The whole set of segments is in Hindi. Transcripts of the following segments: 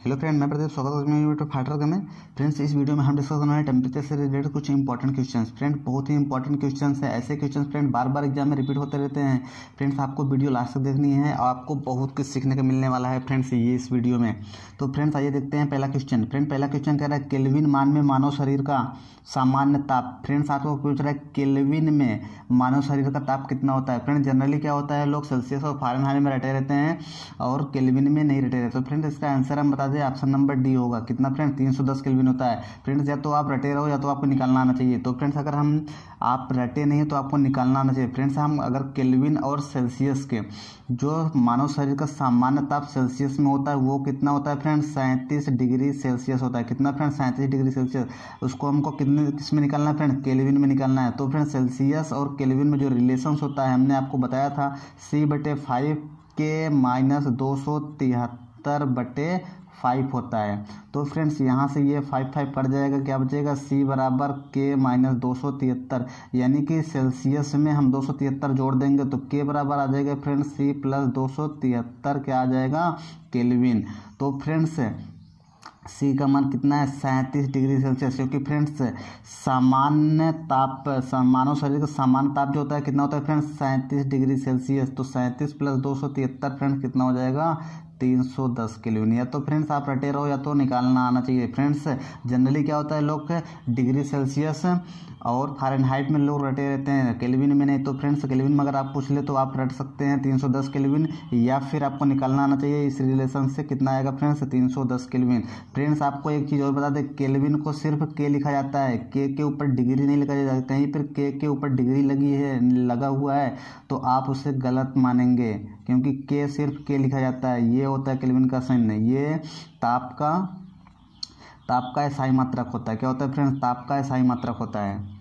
हेलो फ्रेंड मैं प्रदीप स्वागत हूँ यूट्यूब फाइटर में। फ्रेंड्स इस वीडियो में हम डिस्कस करने टेम्परेचर से रिलेटेड कुछ इंपॉर्टेंट क्वेश्चंस फ्रेंड बहुत ही इंपॉर्टेंट क्वेश्चंस है। ऐसे क्वेश्चंस फ्रेंड बार बार एग्ज़ाम में रिपीट होते रहते हैं। फ्रेंड्स आपको वीडियो लास्ट तक देखनी है। और आपको बहुत कुछ सीखने को मिलने वाला है फ्रेंड्स ये इस वीडियो में। तो फ्रेंड्स आइए देखते हैं पहला क्वेश्चन फ्रेंड पहला क्वेश्चन कह रहा है केल्विन मान में मानव शरीर का सामान्य ताप। फ्रेंड्स आपको पूछ रहा है केल्विन में मानव शरीर का ताप कितना होता है? फ्रेंड जनरली क्या होता है? लोग सेल्सियस और फारेनहाइट में रटे रहते हैं और केल्विन में नहीं रटे रहते। तो फ्रेंड इसका आंसर हम बता दें ऑप्शन नंबर डी होगा। कितना फ्रेंड तीन सौ दस केल्विन होता है। फ्रेंड्स या तो आप रटे रहो, या तो आपको निकालना आना चाहिए। तो फ्रेंड्स अगर हम, आप रटे नहीं तो आपको निकालना आना चाहिए। फ्रेंड्स हम अगर केल्विन और सेल्सियस के, जो मानव शरीर का सामान्य ताप सेल्सियस में होता है, वो कितना होता है फ्रेंड्स सैंतीस डिग्री सेल्सियस होता है। कितना फ्रेंड सैंतीस डिग्री सेल्सियस उसको हमको कितने किसमें निकालना है फ्रेंड केल्विन में निकालना है। तो फ्रेंड सेल्सियस और केल्विन में जो रिलेशन होता है, हमने आपको बताया था। सी बटे फाइव के माइनस दो सौ तिहत्तर बटे फाइव होता है। तो फ्रेंड्स, यहाँ से ये फाइव फाइव कट जाएगा, क्या बचेगा? सी बराबर के माइनस दो सौ तिहत्तर। यानी कि सेल्सियस में हम दो सौ तिहत्तर जोड़ देंगे तो के बराबर आ जाएगा फ्रेंड्स, सी प्लस दो सौ तिहत्तर क्या आ जाएगा? केल्विन। तो फ्रेंड्स, सी का मान कितना है? सैंतीस डिग्री सेल्सियस। क्योंकि फ्रेंड्स, सामान्य ताप, मानव शरीर का सामान्य ताप जो होता है, कितना होता है फ्रेंड्स? सैंतीस डिग्री सेल्सियस। तो सैंतीस प्लस दो सौ तिहत्तर फ्रेंड्स कितना हो जाएगा? तीन सौ दस केल्विन या तो फ्रेंड्स आप रटे रहो या तो निकालना आना चाहिए। फ्रेंड्स, जनरली क्या होता है, लोग डिग्री सेल्सियस और फारेनहाइट में लोग रटे रहते हैं। केल्विन में नहीं तो फ्रेंड्स केल्विन में अगर आप पूछ ले तो आप रट सकते हैं। तीन सौ दस केल्विन या फिर आपको निकालना आना चाहिए इस रिलेशन से। कितना आएगा फ्रेंड्स तीन सौ दस केल्विन फ्रेंड्स आपको एक चीज़ और बता दें केल्विन को सिर्फ़ के लिखा जाता है। के के ऊपर डिग्री नहीं लिखा जाता। कहीं पर के के ऊपर डिग्री लगी है, लगा हुआ है तो आप उसे गलत मानेंगे, क्योंकि के सिर्फ़ के लिखा जाता है। ये होता है केल्विन का साइन ये ताप का ताप का ऐसा मात्रक होता है। क्या होता है फ्रेंड्स? ताप का ऐसा मात्रक होता है।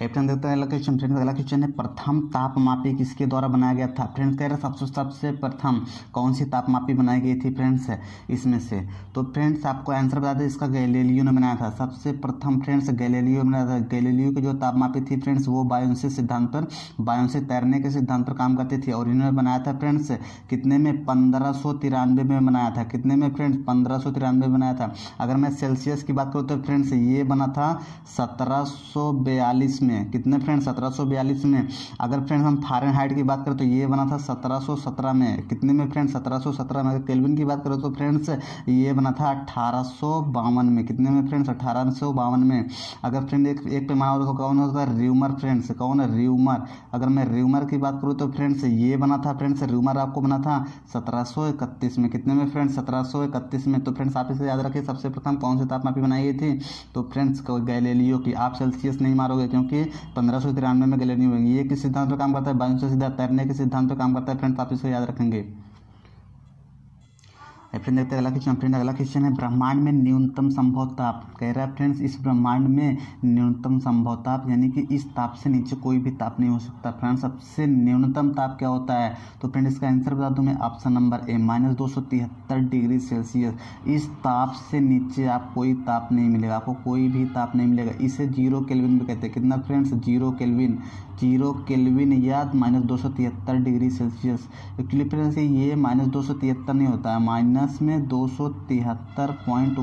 फ्रेंड देखते हैं अगला क्वेश्चन फ्रेंड अगला क्वेश्चन है प्रथम तापमापी किसके द्वारा बनाया गया था? फ्रेंड्स कह रहे सबसे सबसे प्रथम कौन सी तापमापी बनाई गई थी फ्रेंड्स इसमें से। तो फ्रेंड्स आपको आंसर बता दें, इसका गैलीलियो ने बनाया था। सबसे प्रथम फ्रेंड्स गैलीलियो बनाया था। गैलीलियो की जो तापमापी थी फ्रेंड्स वो बायोन्सी सिद्धांत पर बायोन्सी तैरने के सिद्धांत पर काम करती थी और इन्होंने बनाया था फ्रेंड्स कितने में? पंद्रह में बनाया था। कितने में फ्रेंड्स पंद्रह में बनाया था। अगर मैं सेल्सियस की बात करूँ तो फ्रेंड्स ये बना था सत्रह सौ बयालीस में। में, कितने फ्रेंड सत्रह में। अगर फ्रेंड हम फारेन की बात करें तो ये बना था सत्रह में। कितने में फ्रेंड सत्रह में। अगर केल्विन की बात करें तो फ्रेंड्स ये बना था अठारह में। कितने में फ्रेंड्स अठारह में। अगर फ्रेंड एक एक पैमाना होता तो कौन होता है? र्यूमर फ्रेंड्स कौन है? र्यूमर अगर मैं र्यूमर की बात करूँ तो फ्रेंड्स ये बना था फ्रेंड्स र्यूमर आपको बना था सत्रह में। कितने में फ्रेंड्स सत्रह में। तो फ्रेंड्स आप इसे याद रखिए, सबसे प्रथम कौन सी तापमापी बनाई थी? तो फ्रेंड्स गैलेलियो की। आप सेल्सियस नहीं मारोगे, क्योंकि पंद्रह सौ तिरानवे में गैलेनी होगी। ये किस सिद्धांत पर काम करता है? वायु से सीधा तैरने के सिद्धांत पर काम करता है। फ्रेंड्स, आप इसको याद रखेंगे। फ्रेंड देखते हैं अगला क्वेश्चन, फ्रेंड, अगला क्वेश्चन है, ब्रह्मांड में न्यूनतम संभव ताप कह रहा है, फ्रेंड्स, इस ब्रह्मांड में न्यूनतम संभव ताप यानी कि इस ताप से नीचे कोई भी ताप नहीं हो सकता। फ्रेंड सबसे न्यूनतम ताप क्या होता है? तो फ्रेंड, इसका आंसर बता दूँ मैं, ऑप्शन नंबर ए, माइनस दो सौ तिहत्तर डिग्री सेल्सियस। इस ताप से नीचे आप कोई ताप नहीं मिलेगा, आपको कोई भी ताप नहीं मिलेगा। इसे ज़ीरो केल्विन भी कहते हैं। कितना, friends? Zero kelvin. Zero kelvin या माइनस दो सौ तिहत्तर डिग्री सेल्सियस। एक्चुअली फ्रेंड्स ये, माइनस दो सौ तिहत्तर नहीं होता है, माइनस माइनस में दो सौ तिहत्तर पॉइंट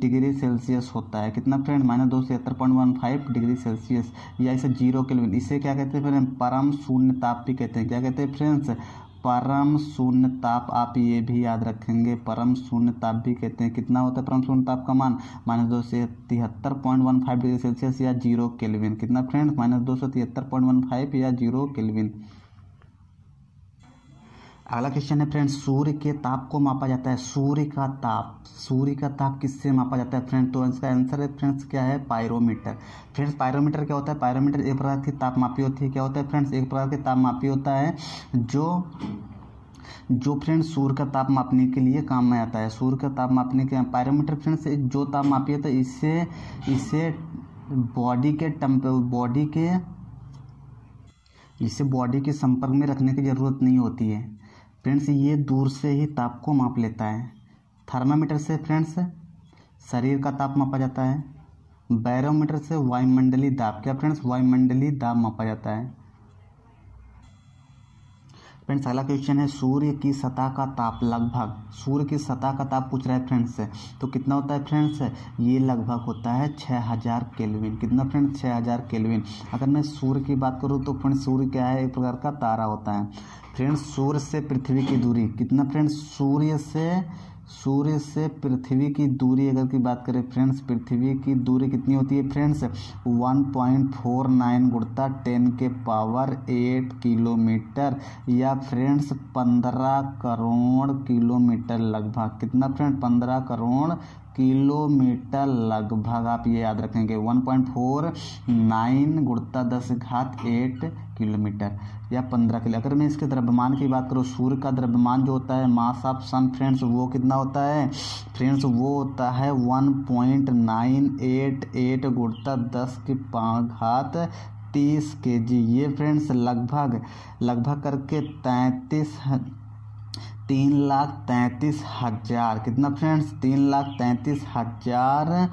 डिग्री सेल्सियस होता है। कितना फ्रेंड? माइनस दो सौ तिहत्तर फाइव डिग्री सेल्सियस। या इसे ज़ीरो केल्विन। इसे क्या कहते हैं फ्रेंड? परम शून्य ताप भी कहते हैं। क्या कहते हैं फ्रेंड्स? परम शून्य ताप। आप ये भी याद रखेंगे। परम शून्य ताप भी कहते हैं। कितना होता है परम शून्य ताप का मान? माइनस दो सौ तिहत्तर point one five degree Celsius या ज़ीरो केल्विन। कितना फ्रेंड्स? माइनस दो सौ तिहत्तर पॉइंट वन फाइव या ज़ीरो केल्विन। अगला क्वेश्चन है फ्रेंड सूर्य के ताप को मापा जाता है। सूर्य का ताप, सूर्य का ताप किससे मापा जाता है फ्रेंड तो इसका आंसर है फ्रेंड्स क्या है? पायरोमीटर फ्रेंड्स पायरोमीटर क्या होता है? पायरोमीटर एक प्रकार की ताप तापमापी होती है। क्या होता है फ्रेंड्स एक प्रकार की ताप तापमापी होता है जो जो फ्रेंड सूर्य का ताप मापने के लिए काम में आता है। सूर्य का ताप मापने के पायरोमीटर फ्रेंड्स जो ताप मापी होता है इससे इसे बॉडी के टम्प बॉडी के, इसे बॉडी के संपर्क में रखने की ज़रूरत नहीं होती है। फ्रेंड्स, ये दूर से ही ताप को माप लेता है। थर्मामीटर से फ्रेंड्स, शरीर का ताप मापा जाता है। बैरोमीटर से वायुमंडली दाब क्या फ्रेंड्स? वायुमंडली दाब मापा जाता है। फ्रेंड्स अगला क्वेश्चन है, सूर्य की सतह का ताप लगभग, सूर्य की सतह का ताप पूछ रहा है फ्रेंड्स से तो कितना होता है फ्रेंड्स ये लगभग होता है छः हज़ार केलविन। कितना फ्रेंड्स छः हज़ार केलविन। अगर मैं सूर्य की बात करूँ तो फ्रेंड्स सूर्य क्या है? एक प्रकार का तारा होता है। फ्रेंड्स सूर्य से पृथ्वी की दूरी। कितना फ्रेंड्स सूर्य से सूर्य से पृथ्वी की दूरी अगर की बात करें फ्रेंड्स, पृथ्वी की दूरी कितनी होती है फ्रेंड्स? 1.49 गुड़ता टेन के पावर एट किलोमीटर। या फ्रेंड्स 15 करोड़ किलोमीटर लगभग। कितना फ्रेंड? 15 करोड़ किलोमीटर लगभग, आप ये याद रखेंगे 1.49 पॉइंट फोर नाइन गुड़ता दस घात एट किलोमीटर या पंद्रह किलो। अगर मैं इसके द्रव्यमान की बात करूँ, सूर्य का द्रव्यमान जो होता है, मास ऑफ़ सन, फ्रेंड्स, वो कितना होता है? फ्रेंड्स, वो होता है one point nine eight eight गुड़ता दस की घात तीस के जी ये फ्रेंड्स, लगभग लगभग करके तैंतीस तीन लाख तैंतीस हज़ार। कितना फ्रेंड्स तीन लाख तैंतीस हज़ार।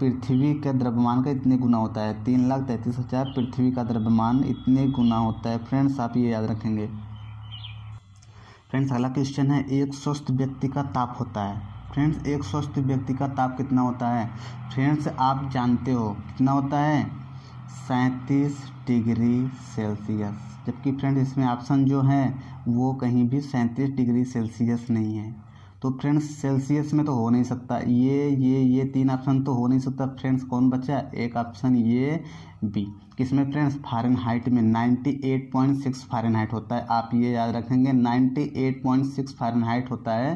पृथ्वी के द्रव्यमान का इतने गुना होता है। तीन लाख तैंतीस हज़ार पृथ्वी का द्रव्यमान इतने गुना होता है। फ्रेंड्स आप ये याद रखेंगे। फ्रेंड्स अगला क्वेश्चन है, एक स्वस्थ व्यक्ति का ताप होता है। फ्रेंड्स एक स्वस्थ व्यक्ति का ताप कितना होता है? फ्रेंड्स आप जानते हो, कितना होता है? सैंतीस डिग्री सेल्सियस। जबकि फ्रेंड, इसमें ऑप्शन जो है, वो कहीं भी सैंतीस डिग्री सेल्सियस नहीं है। तो फ्रेंड्स, सेल्सियस में तो हो नहीं सकता। ये ये ये तीन ऑप्शन तो हो नहीं सकता। फ्रेंड्स, कौन बचा? एक ऑप्शन ये, बी। किसमें फ्रेंड्स? फारेन हाइट में 98.6 फारेन हाइट होता है। आप ये याद रखेंगे 98.6 फारेन हाइट होता है।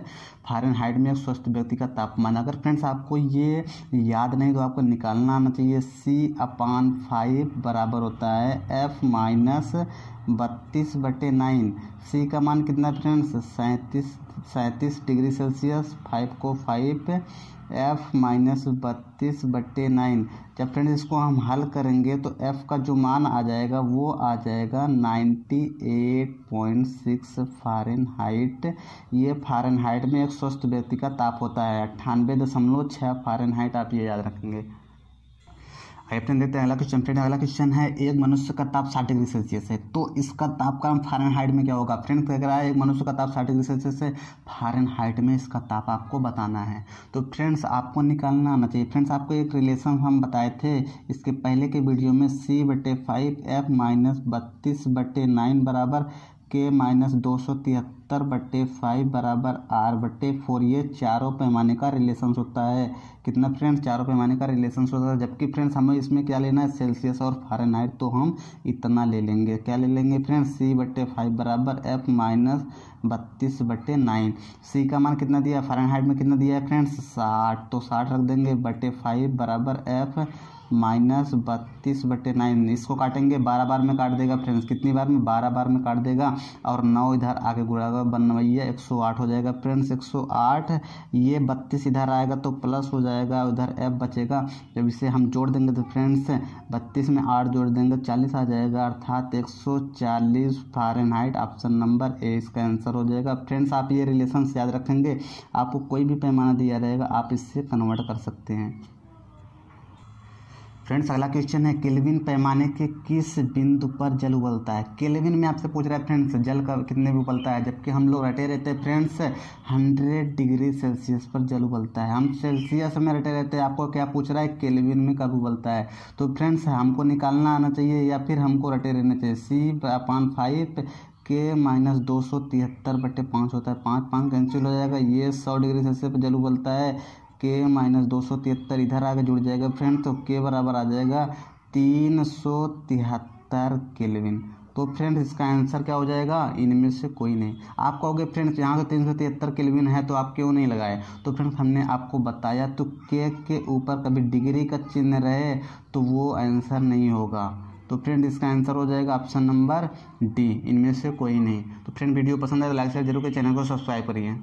फारेन हाइट में एक स्वस्थ व्यक्ति का तापमान। अगर फ्रेंड्स आपको ये याद नहीं तो आपको निकालना आना चाहिए। सी अपान फाइव बराबर होता है। एफ़ माइनस बत्तीस बटे नाइन सी का मान कितना फ्रेंड्स? सैंतीस सैंतीस डिग्री सेल्सियस। फाइव को फाइव एफ़ माइनस बत्तीस बट्टे नाइन जब फ्रेंड्स इसको हम हल करेंगे तो एफ़ का जो मान आ जाएगा, वो आ जाएगा ninety eight point six Fahrenheit ये फारेन हाइट में एक स्वस्थ व्यक्ति का ताप होता है अट्ठानबे दशमलव छः फारेन हाइट आप ये याद रखेंगे। कैप्टन देते हैं, अगला क्वेश्चन फ्रेंड अगला क्वेश्चन है, एक मनुष्य का ताप साठ डिग्री सेल्सियस है। तो इसका तापक्रम फारेन हाइट में क्या होगा? फ्रेंड कह रहा है, एक मनुष्य का ताप साठ डिग्री सेल्सियस है फारेन हाइट में इसका ताप आपको बताना है। तो फ्रेंड्स आपको निकालना आना चाहिए। फ्रेंड्स आपको एक रिलेशन हम बताए थे, इसके पहले के वीडियो में सी बटे फाइव एफ़ माइनस बत्तीस बटे नाइन बराबर के माइनस दो सौ तिहत्तर बट्टे फाइव बराबर आर बट्टे फोर, ये चारों पैमाने का रिलेशन होता है। कितना फ्रेंड्स? चारों पैमाने का रिलेशन होता है। जबकि फ्रेंड्स, हमें इसमें क्या लेना है? सेल्सियस और फारेनहाइट तो हम इतना ले लेंगे। क्या ले लेंगे फ्रेंड्स? सी बट्टे फाइव बराबर एफ़ माइनस बत्तीस बट्टे नाइन। सी का मान कितना दिया? फारेनहाइट में कितना दिया है फ्रेंड्स? साठ। तो साठ रख देंगे बट्टे फाइव बराबर एफ़ माइनस बत्तीस बटे नाइन। इसको काटेंगे, बारह बार में काट देगा फ्रेंड्स। कितनी बार में? बारह बार में काट देगा और नौ इधर आगे गुड़ागा बनवैया एक सौ आठ हो जाएगा फ्रेंड्स, एक सौ आठ। ये बत्तीस इधर आएगा तो प्लस हो जाएगा, उधर एफ़ बचेगा। जब इसे हम जोड़ देंगे तो फ्रेंड्स, बत्तीस में आठ जोड़ देंगे, चालीस आ जाएगा, अर्थात एक सौ चालीस फारेनहाइट। ऑप्शन नंबर ए इसका आंसर हो जाएगा। फ्रेंड्स, आप ये रिलेशन याद रखेंगे। आपको कोई भी पैमाना दिया रहेगा आप इससे कन्वर्ट कर सकते हैं। फ्रेंड्स, अगला क्वेश्चन है, केल्विन पैमाने के किस बिंदु पर जल उबलता है? केल्विन में आपसे पूछ रहा है, फ्रेंड्स, जल का कितने भी उबलता है? जबकि हम लोग रटे रहते हैं, फ्रेंड्स, हंड्रेड डिग्री सेल्सियस पर जल उबलता है। हम सेल्सियस में रटे रहते हैं, आपको क्या पूछ रहा है? केल्विन में कब उबलता है। तो फ्रेंड्स, हमको निकालना आना चाहिए या फिर हमको रटे रहना चाहिए? सी अपान फाइव के माइनस दो सौ तिहत्तर बटे पाँच होता है। पाँच पाँच कैंसिल हो जाएगा। ये सौ डिग्री सेल्सियस पर जल उबलता है। के माइनस दो सौ तिहत्तर इधर आगे जुड़ जाएगा। फ्रेंड तो के बराबर आ जाएगा तीन सौ तिहत्तर केल्विन। तो फ्रेंड इसका आंसर क्या हो जाएगा? इनमें से कोई नहीं। आप कहोगे, फ्रेंड्स, यहाँ से तीन सौ तिहत्तर केल्विन है तो आप क्यों नहीं लगाए? तो फ्रेंड्स, हमने आपको बताया तो के के ऊपर कभी डिग्री का चिन्ह रहे तो वो आंसर नहीं होगा। तो फ्रेंड इसका आंसर हो जाएगा ऑप्शन नंबर डी। इनमें से कोई नहीं। तो फ्रेंड वीडियो पसंद है तो लाइक, शेयर ज़रूर के चैनल को सब्सक्राइब करिए।